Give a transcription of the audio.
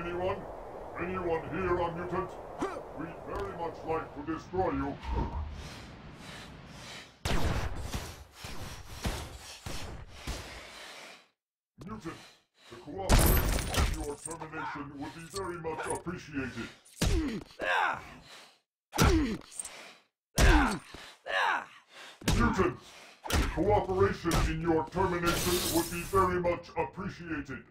anyone? Anyone here on mutant? We very much like to destroy you. Mutant, mutant? Mutant, the cooperation of your termination would be very much appreciated. Mutants, the cooperation in your termination would be very much appreciated.